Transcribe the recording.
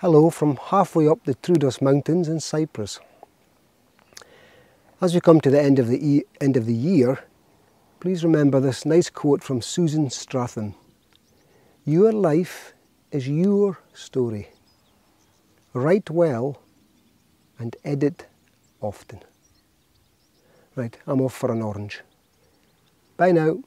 Hello from halfway up the Troodos Mountains in Cyprus. As we come to the end of the, e end of the year, please remember this nice quote from Susan Stratham. Your life is your story. Write well and edit often. Right, I'm off for an orange. Bye now.